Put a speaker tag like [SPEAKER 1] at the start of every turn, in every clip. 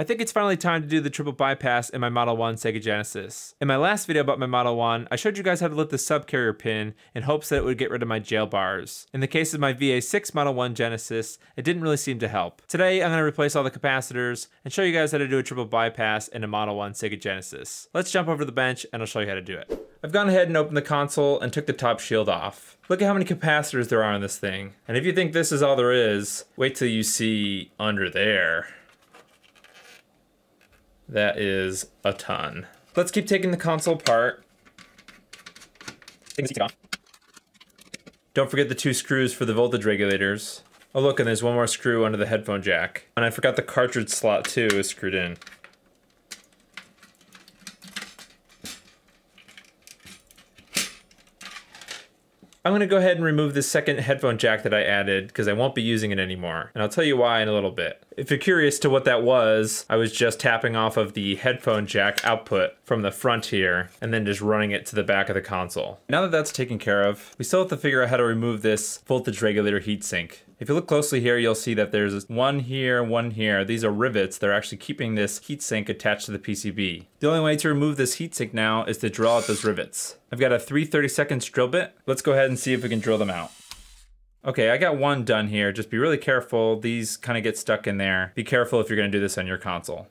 [SPEAKER 1] I think it's finally time to do the triple bypass in my Model 1 Sega Genesis. In my last video about my Model 1, I showed you guys how to lift the subcarrier pin in hopes that it would get rid of my jail bars. In the case of my VA6 Model 1 Genesis, it didn't really seem to help. Today, I'm going to replace all the capacitors and show you guys how to do a triple bypass in a Model 1 Sega Genesis. Let's jump over the bench and I'll show you how to do it. I've gone ahead and opened the console and took the top shield off. Look at how many capacitors there are on this thing. And if you think this is all there is, wait till you see under there. That is a ton. Let's keep taking the console apart. Don't forget the two screws for the voltage regulators. Oh look, and there's one more screw under the headphone jack. And I forgot the cartridge slot too is screwed in. I'm going to go ahead and remove this second headphone jack that I added because I won't be using it anymore. And I'll tell you why in a little bit. If you're curious to what that was, I was just tapping off of the headphone jack output from the front here and then just running it to the back of the console. Now that that's taken care of, we still have to figure out how to remove this voltage regulator heatsink. If you look closely here, you'll see that there's one here, one here. These are rivets. They're actually keeping this heatsink attached to the PCB. The only way to remove this heatsink now is to drill out those rivets. I've got a 3 32 seconds drill bit. Let's go ahead and see if we can drill them out. Okay, I got one done here. Just be really careful. These kind of get stuck in there. Be careful if you're going to do this on your console.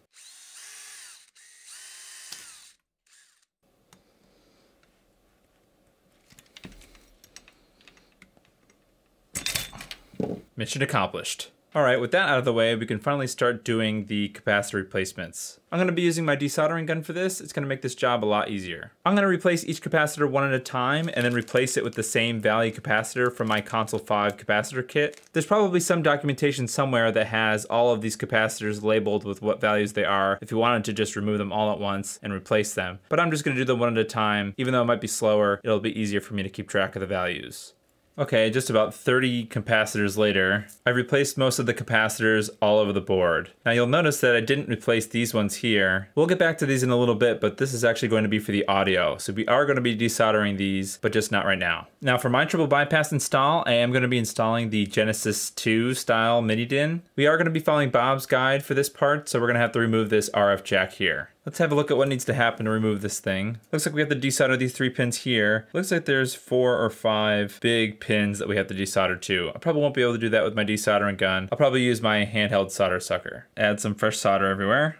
[SPEAKER 1] Mission accomplished. Alright, with that out of the way, we can finally start doing the capacitor replacements. I'm going to be using my desoldering gun for this. It's going to make this job a lot easier. I'm going to replace each capacitor one at a time and then replace it with the same value capacitor from my Console 5 capacitor kit. There's probably some documentation somewhere that has all of these capacitors labeled with what values they are if you wanted to just remove them all at once and replace them. But I'm just to do them one at a time. Even though it might be slower, it'll be easier for me to keep track of the values. Okay, just about 30 capacitors later, I replaced most of the capacitors all over the board. Now you'll notice that I didn't replace these ones here. We'll get back to these in a little bit, but this is actually going to be for the audio. So we are going to be desoldering these, but just not right now. Now for my triple bypass install, I am going to be installing the Genesis 2 style mini DIN. We are going to be following Bob's guide for this part, so we're going to have to remove this RF jack here. Let's have a look at what needs to happen to remove this thing. Looks like we have to desolder these three pins here. Looks like there's four or five big pins that we have to desolder to. I probably won't be able to do that with my desoldering gun. I'll probably use my handheld solder sucker. Add some fresh solder everywhere.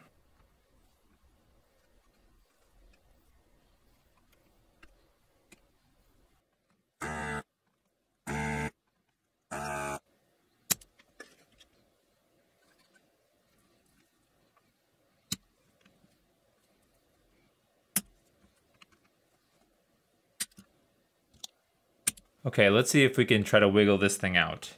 [SPEAKER 1] Okay, let's see if we can try to wiggle this thing out.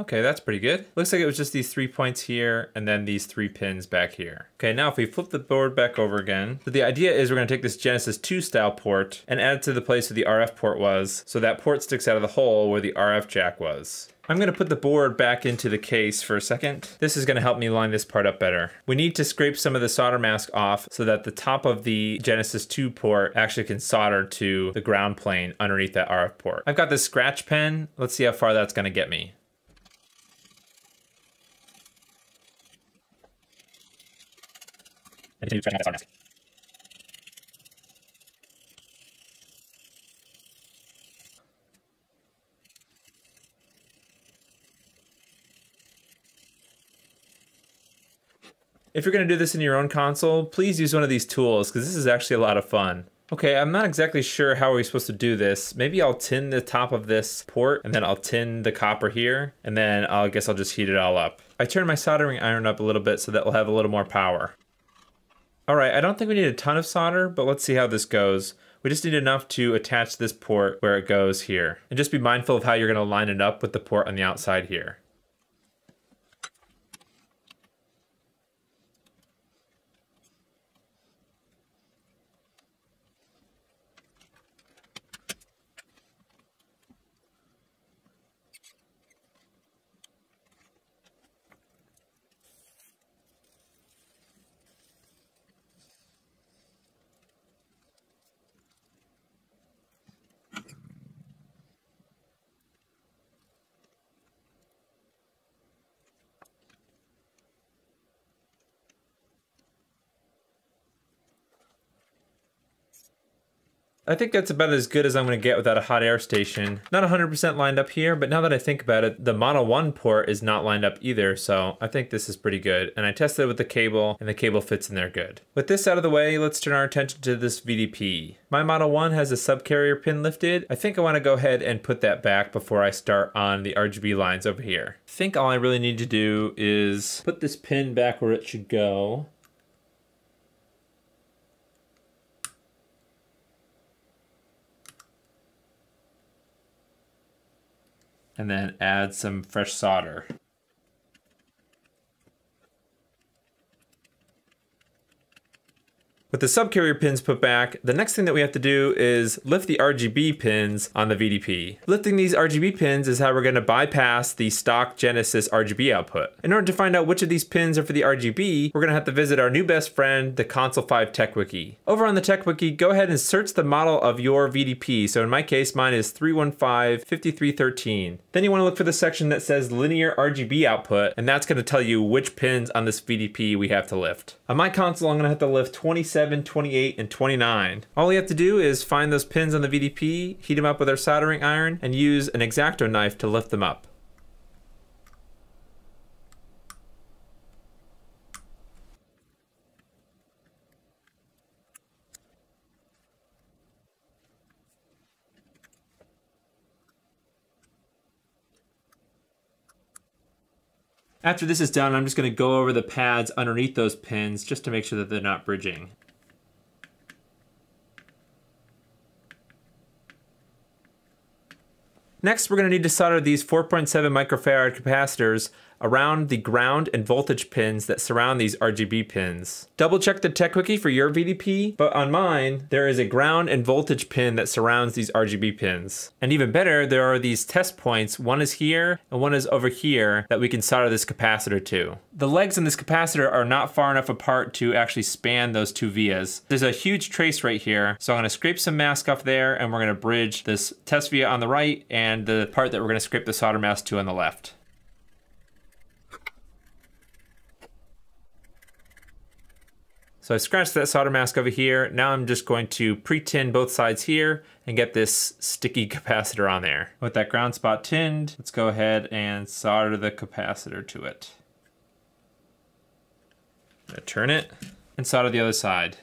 [SPEAKER 1] Okay, that's pretty good. Looks like it was just these three points here and then these three pins back here. Okay, now if we flip the board back over again, so the idea is we're gonna take this Genesis 2 style port and add it to the place where the RF port was, so that port sticks out of the hole where the RF jack was. I'm gonna put the board back into the case for a second. This is gonna help me line this part up better. We need to scrape some of the solder mask off so that the top of the Genesis 2 port actually can solder to the ground plane underneath that RF port. I've got this scratch pen. Let's see how far that's gonna get me. Stretching out. If you're going to do this in your own console, please use one of these tools because this is actually a lot of fun. Okay, I'm not exactly sure how we're supposed to do this. Maybe I'll tin the top of this port and then I'll tin the copper here and then I guess I'll just heat it all up. I turned my soldering iron up a little bit so that we'll have a little more power. All right, I don't think we need a ton of solder, but let's see how this goes. We just need enough to attach this port where it goes here. And just be mindful of how you're gonna line it up with the port on the outside here. I think that's about as good as I'm gonna get without a hot air station. Not 100% lined up here, but now that I think about it, the Model 1 port is not lined up either, so I think this is pretty good. And I tested it with the cable, and the cable fits in there good. With this out of the way, let's turn our attention to this VDP. My Model 1 has a subcarrier pin lifted. I think I wanna go ahead and put that back before I start on the RGB lines over here. I think all I really need to do is put this pin back where it should go. And then add some fresh solder. With the subcarrier pins put back, the next thing that we have to do is lift the RGB pins on the VDP. Lifting these RGB pins is how we're going to bypass the stock Genesis RGB output. In order to find out which of these pins are for the RGB, we're going to have to visit our new best friend, the Console 5 Tech Wiki. Over on the Tech Wiki, go ahead and search the model of your VDP. So in my case, mine is 315-5313. Then you want to look for the section that says linear RGB output, and that's going to tell you which pins on this VDP we have to lift. On my console, I'm going to have to lift 27 27, 28, and 29. All we have to do is find those pins on the VDP, heat them up with our soldering iron, and use an X-Acto knife to lift them up. After this is done, I'm just going to go over the pads underneath those pins just to make sure that they're not bridging. Next, we're going to need to solder these 4.7 microfarad capacitors around the ground and voltage pins that surround these RGB pins. Double check the tech wiki for your VDP, but on mine, there is a ground and voltage pin that surrounds these RGB pins. And even better, there are these test points, one is here and one is over here that we can solder this capacitor to. The legs in this capacitor are not far enough apart to actually span those two vias. There's a huge trace right here, so I'm gonna scrape some mask off there and we're gonna bridge this test via on the right and the part that we're gonna scrape the solder mask to on the left. So I scratched that solder mask over here. Now I'm just going to pre-tin both sides here and get this sticky capacitor on there. With that ground spot tinned, let's go ahead and solder the capacitor to it. turn it and solder the other side.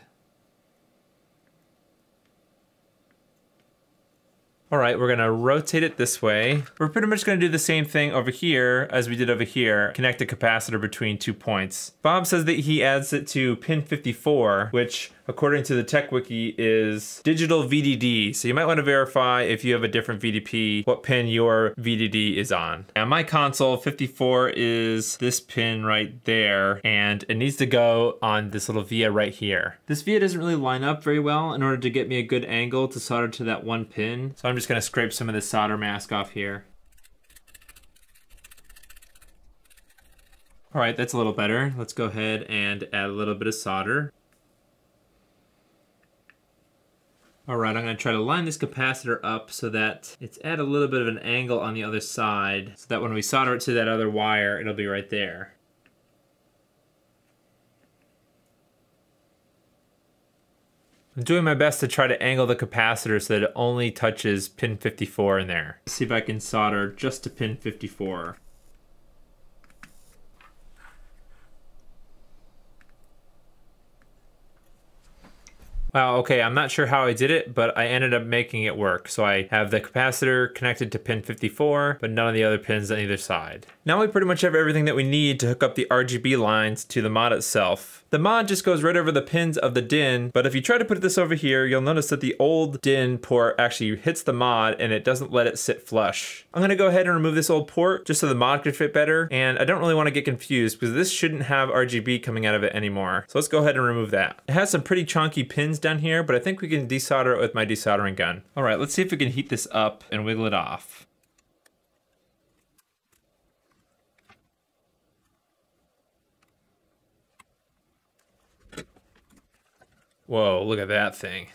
[SPEAKER 1] All right, we're gonna rotate it this way. We're pretty much gonna do the same thing over here as we did over here, connect a capacitor between two points. Bob says that he adds it to pin 54, which according to the tech wiki is digital VDD. So you might want to verify if you have a different VDP, what pin your VDD is on. Now my console 54 is this pin right there, and it needs to go on this little via right here. This via doesn't really line up very well in order to get me a good angle to solder to that one pin. So I'm just gonna scrape some of the solder mask off here. All right, that's a little better. Let's go ahead and add a little bit of solder. All right, I'm gonna try to line this capacitor up so that it's at a little bit of an angle on the other side so that when we solder it to that other wire, it'll be right there. I'm doing my best to try to angle the capacitor so that it only touches pin 54 in there. Let's see if I can solder just to pin 54. Wow, okay, I'm not sure how I did it, but I ended up making it work. So I have the capacitor connected to pin 54, but none of the other pins on either side. Now we pretty much have everything that we need to hook up the RGB lines to the mod itself. The mod just goes right over the pins of the DIN, but if you try to put this over here, you'll notice that the old DIN port actually hits the mod and it doesn't let it sit flush. I'm gonna go ahead and remove this old port just so the mod could fit better, and I don't really wanna get confused because this shouldn't have RGB coming out of it anymore. So let's go ahead and remove that. It has some pretty chunky pins down here, but I think we can desolder it with my desoldering gun. All right, let's see if we can heat this up and wiggle it off. Whoa, look at that thing.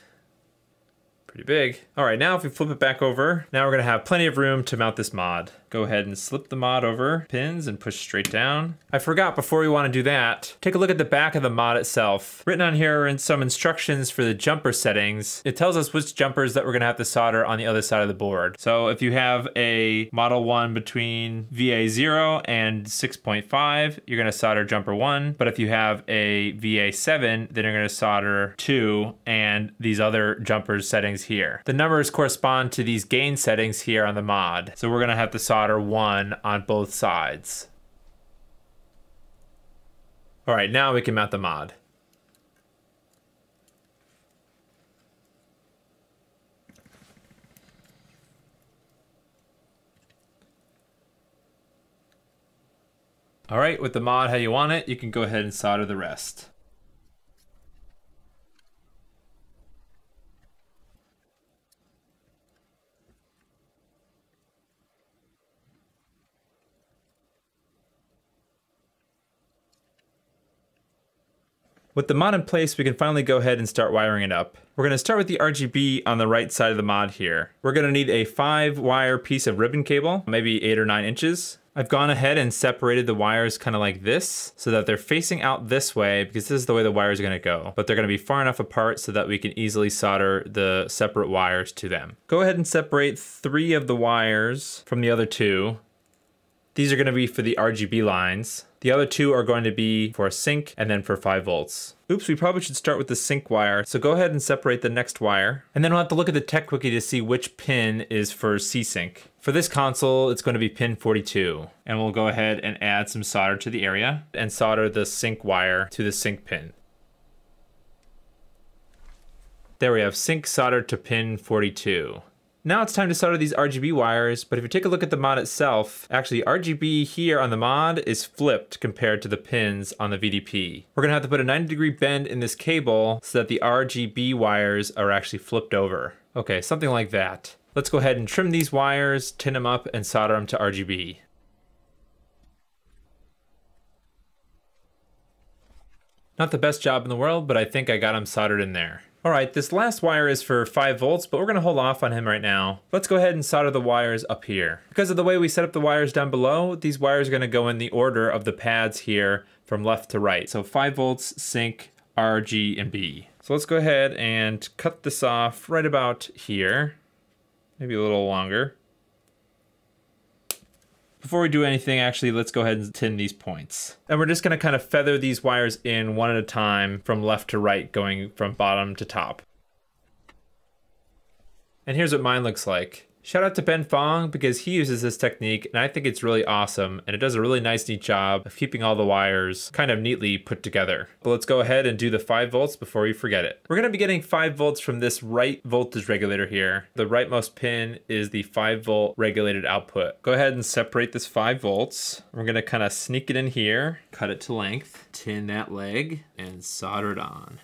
[SPEAKER 1] Pretty big. All right, now if we flip it back over, now we're gonna have plenty of room to mount this mod. Go ahead and slip the mod over pins and push straight down. I forgot before we want to do that, take a look at the back of the mod itself. Written on here are some instructions for the jumper settings. It tells us which jumpers that we're gonna have to solder on the other side of the board. So if you have a Model 1 between VA0 and 6.5, you're gonna solder jumper 1. But if you have a VA7, then you're gonna solder 2 and these other jumpers settings here. The numbers correspond to these gain settings here on the mod. So we're gonna have to solder solder one on both sides. All right, now we can mount the mod. All right, with the mod how you want it, you can go ahead and solder the rest. With the mod in place, we can finally go ahead and start wiring it up. We're going to start with the RGB on the right side of the mod here. We're going to need a 5 wire piece of ribbon cable, maybe 8 or 9 inches. I've gone ahead and separated the wires kind of like this so that they're facing out this way because this is the way the wires are going to go. But they're going to be far enough apart so that we can easily solder the separate wires to them. Go ahead and separate three of the wires from the other two. These are going to be for the RGB lines. The other two are going to be for a sync and then for 5 volts. Oops, we probably should start with the sync wire. So go ahead and separate the next wire. And then we'll have to look at the tech wiki to see which pin is for C-Sync. For this console, it's going to be pin 42. And we'll go ahead and add some solder to the area and solder the sync wire to the sync pin. There we have sync soldered to pin 42. Now it's time to solder these RGB wires, but if you take a look at the mod itself, actually RGB here on the mod is flipped compared to the pins on the VDP. We're gonna have to put a 90 degree bend in this cable so that the RGB wires are actually flipped over. Okay, something like that. Let's go ahead and trim these wires, tin them up, and solder them to RGB. Not the best job in the world, but I think I got them soldered in there. All right, this last wire is for 5 volts, but we're going to hold off on him right now. Let's go ahead and solder the wires up here. Because of the way we set up the wires down below, these wires are going to go in the order of the pads here from left to right. So 5 volts, sync, R, G, and B. So let's go ahead and cut this off right about here. Maybe a little longer. Before we do anything, actually, let's go ahead and tin these points. And we're just gonna kind of feather these wires in one at a time from left to right, going from bottom to top. And here's what mine looks like. Shout out to Ben Fong because he uses this technique and I think it's really awesome and it does a really nice neat job of keeping all the wires kind of neatly put together. But let's go ahead and do the 5 volts before we forget it. We're going to be getting 5 volts from this right voltage regulator here. The rightmost pin is the 5 volt regulated output. Go ahead and separate this 5 volts. We're going to kind of sneak it in here, cut it to length, tin that leg, and solder it on.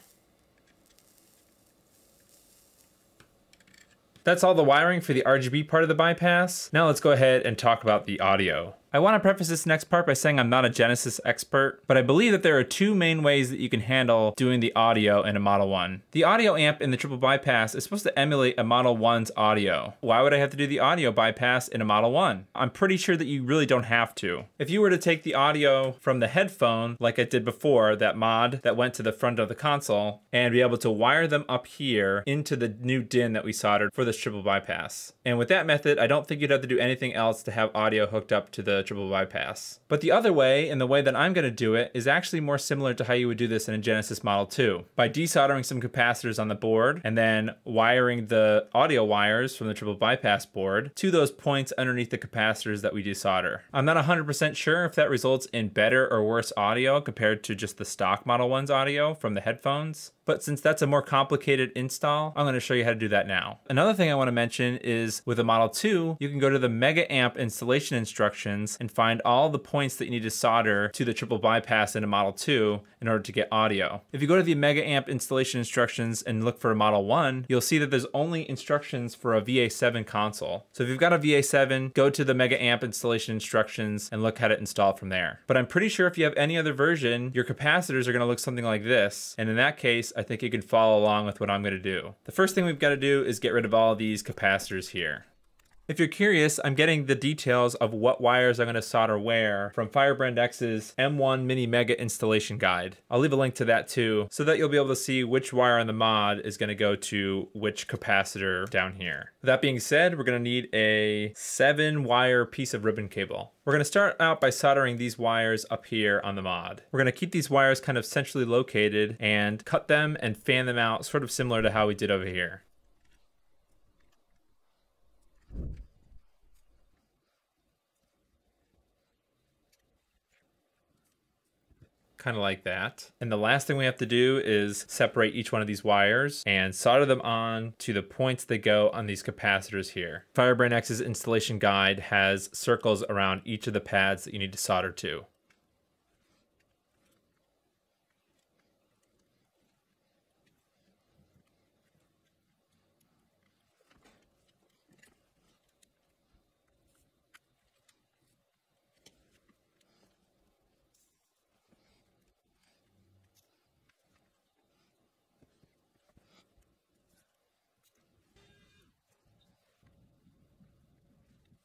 [SPEAKER 1] That's all the wiring for the RGB part of the bypass. Now let's go ahead and talk about the audio. I want to preface this next part by saying I'm not a Genesis expert, but I believe that there are two main ways that you can handle doing the audio in a Model 1. The audio amp in the triple bypass is supposed to emulate a Model 1's audio. Why would I have to do the audio bypass in a Model 1? I'm pretty sure that you really don't have to. If you were to take the audio from the headphone, like I did before, that mod that went to the front of the console, and be able to wire them up here into the new DIN that we soldered for this triple bypass. And with that method, I don't think you'd have to do anything else to have audio hooked up to the triple bypass. But the other way, and the way that I'm going to do it, is actually more similar to how you would do this in a Genesis Model 2. By desoldering some capacitors on the board, and then wiring the audio wires from the triple bypass board to those points underneath the capacitors that we desolder. I'm not 100% sure if that results in better or worse audio compared to just the stock Model 1's audio from the headphones, but since that's a more complicated install, I'm gonna show you how to do that now. Another thing I wanna mention is with a Model 2, you can go to the Mega Amp installation instructions and find all the points that you need to solder to the triple bypass in a Model 2 in order to get audio. If you go to the Mega Amp installation instructions and look for a Model 1, you'll see that there's only instructions for a VA7 console. So if you've got a VA7, go to the Mega Amp installation instructions and look at it installed from there. But I'm pretty sure if you have any other version, your capacitors are gonna look something like this. And in that case, I think you can follow along with what I'm going to do. The first thing we've got to do is get rid of all of these capacitors here. If you're curious, I'm getting the details of what wires I'm going to solder where from FirebrandX's M1 Mini Mega installation guide. I'll leave a link to that too, so that you'll be able to see which wire on the mod is going to go to which capacitor down here. That being said, we're going to need a seven wire piece of ribbon cable. We're going to start out by soldering these wires up here on the mod. We're going to keep these wires kind of centrally located and cut them and fan them out sort of similar to how we did over here. Kind of like that. And the last thing we have to do is separate each one of these wires and solder them on to the points that go on these capacitors here. FirebrandX's installation guide has circles around each of the pads that you need to solder to.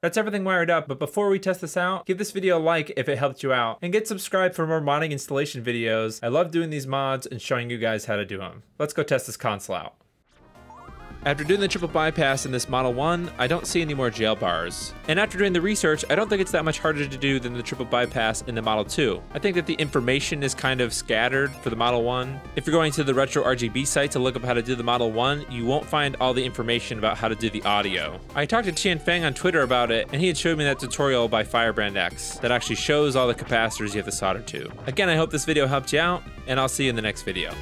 [SPEAKER 1] That's everything wired up, but before we test this out, give this video a like if it helped you out, and get subscribed for more modding installation videos. I love doing these mods and showing you guys how to do them. Let's go test this console out. After doing the triple bypass in this Model 1, I don't see any more jail bars. And after doing the research, I don't think it's that much harder to do than the triple bypass in the Model 2. I think that the information is kind of scattered for the Model 1. If you're going to the RetroRGB site to look up how to do the Model 1, you won't find all the information about how to do the audio. I talked to Tian Feng on Twitter about it, and he had showed me that tutorial by FirebrandX that actually shows all the capacitors you have to solder to. Again, I hope this video helped you out, and I'll see you in the next video.